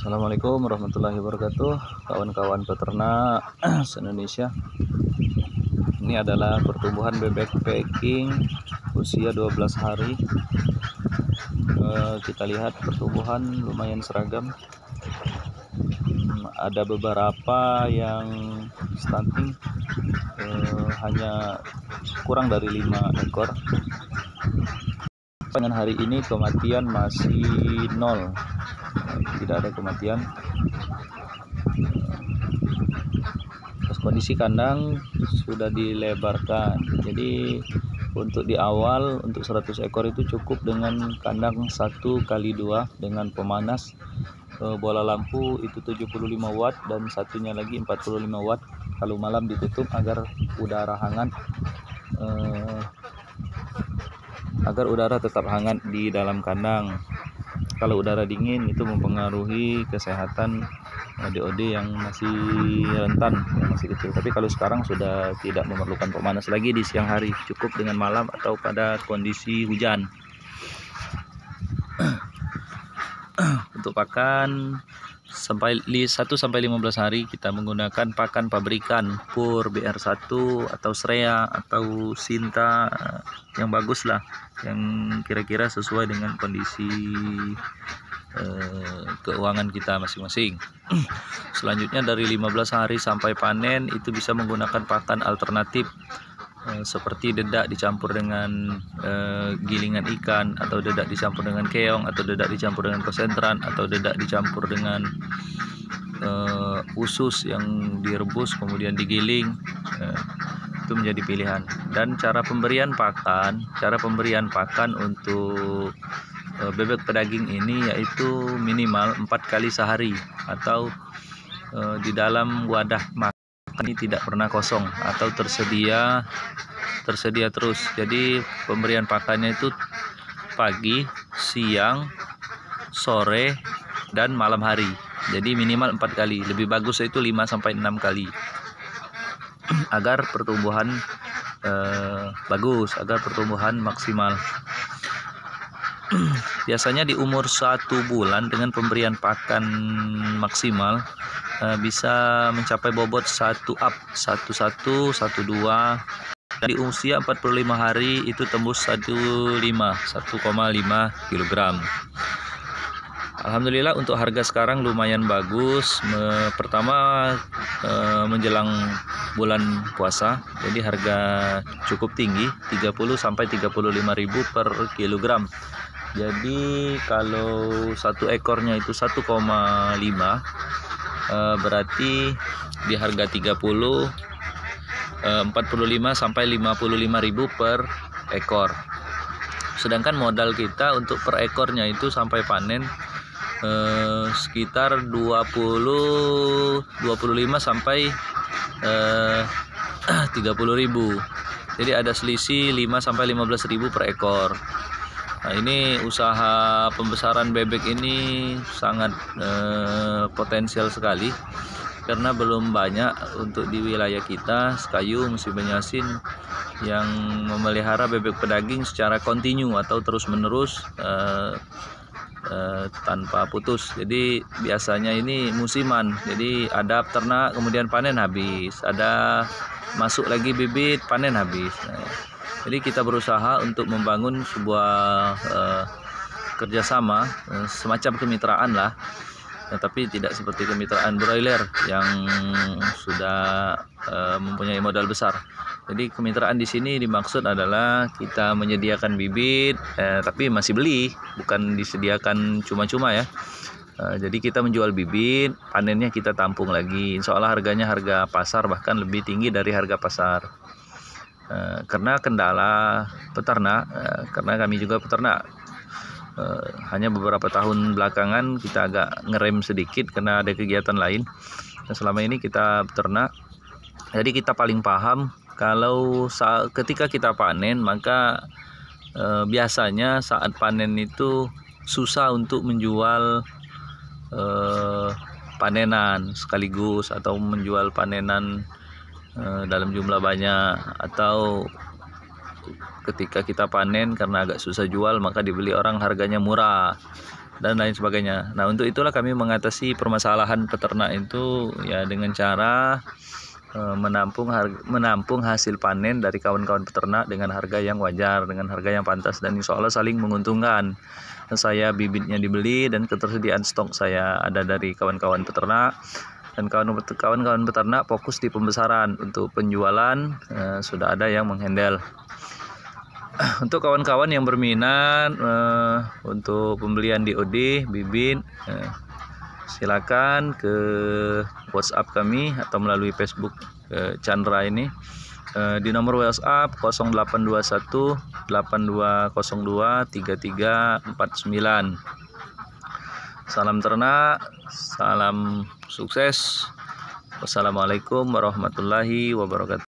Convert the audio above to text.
Assalamualaikum warahmatullahi wabarakatuh. Kawan-kawan peternak se-Indonesia Ini adalah pertumbuhan bebek packing Usia 12 hari. Uh, Kita lihat pertumbuhan lumayan seragam. Hmm, Ada beberapa yang stunting uh, Hanya kurang dari 5 ekor. Dengan hari ini kematian masih nol tidak ada kematian. Terus kondisi kandang sudah dilebarkan. Jadi untuk di awal untuk 100 ekor itu cukup dengan kandang 1 kali 2 dengan pemanas. Eh, bola lampu itu 75 watt dan satunya lagi 45 watt. Kalau malam ditutup agar udara hangat. Eh, agar udara tetap hangat di dalam kandang kalau udara dingin itu mempengaruhi kesehatan DOD yang masih rentan yang masih kecil. Tapi kalau sekarang sudah tidak memerlukan pemanas lagi di siang hari. Cukup dengan malam atau pada kondisi hujan. Untuk pakan sampai 1 sampai 15 hari kita menggunakan pakan pabrikan. Pur BR1 atau Srea atau Sinta yang bagus lah. Yang kira-kira sesuai dengan kondisi eh, keuangan kita masing-masing. Selanjutnya dari 15 hari sampai panen itu bisa menggunakan pakan alternatif Eh, seperti dedak dicampur dengan eh, gilingan ikan atau dedak dicampur dengan keong atau dedak dicampur dengan konsentran atau dedak dicampur dengan eh, usus yang direbus kemudian digiling itu menjadi pilihan. Dan cara pemberian pakan cara pemberian pakan untuk bebek pedaging ini yaitu minimal empat kali sehari atau di dalam wadah makan ini tidak pernah kosong atau tersedia tersedia terus. Jadi pemberian pakannya itu pagi siang sore dan malam hari. Jadi minimal empat kali. Lebih bagus itu 5 sampai 6 kali. Agar pertumbuhan eh, bagus agar pertumbuhan maksimal. Biasanya di umur satu bulan dengan pemberian pakan maksimal uh, bisa mencapai bobot satu up satu satu satu dua. Di usia 45 hari itu tembus 15 1,5 kg Alhamdulillah untuk harga sekarang lumayan bagus. Me, pertama e, menjelang bulan puasa jadi harga cukup tinggi 30 sampai 35.000 per kilogram. Jadi kalau satu ekornya itu 1,5 Eh, berarti di harga 30 45 eh, sampai 55.000 per ekor. Sedangkan modal kita untuk per ekornya itu sampai panen eh, sekitar 20 25 sampai eh, 30.000. Jadi ada selisih 5 sampai 15.000 per ekor. Nah, ini usaha pembesaran bebek ini sangat eh, potensial sekali karena belum banyak untuk di wilayah kita Sekayu Musim Banyasin yang memelihara bebek pedaging secara kontinu atau terus menerus eh, eh, tanpa putus. Jadi biasanya ini musiman. Jadi ada ternak kemudian panen habis, ada masuk lagi bibit panen habis. Nah, jadi kita berusaha untuk membangun sebuah uh, kerjasama uh, semacam kemitraan lah ya, tapi tidak seperti kemitraan broiler yang sudah uh, mempunyai modal besar. Jadi kemitraan di sini dimaksud adalah kita menyediakan bibit, eh, tapi masih beli, bukan disediakan cuma-cuma ya. Jadi kita menjual bibit, panennya kita tampung lagi. Insya Allah harganya harga pasar bahkan lebih tinggi dari harga pasar. Eh, karena kendala peternak uh, karena kami juga peternak. Uh, hanya beberapa tahun belakangan kita agak ngerem sedikit karena ada kegiatan lain. Dan selama ini kita peternak. Jadi kita paling paham kalau saat, ketika kita panen maka biasanya saat panen itu susah untuk menjual panenan sekaligus atau menjual panenan Eh, dalam jumlah banyak atau ketika kita panen karena agak susah jual maka dibeli orang harganya murah dan lain sebagainya. Nah, untuk itulah kami mengatasi permasalahan peternak itu ya dengan cara eh, menampung harga, menampung hasil panen dari kawan-kawan peternak dengan harga yang wajar, dengan harga yang pantas dan insya Allah saling menguntungkan. Saya bibitnya dibeli dan ketersediaan stok saya ada dari kawan-kawan peternak dan kawan-kawan peternak fokus di pembesaran. Untuk penjualan eh, sudah ada yang menghandle. Untuk kawan-kawan yang berminat uh, untuk pembelian DOD bibit uh, silakan ke WhatsApp kami atau melalui Facebook uh, Chandra ini. Uh, di nomor WhatsApp 0821 8202 3349 salam ternak salam sukses. Wassalamualaikum warahmatullahi wabarakatuh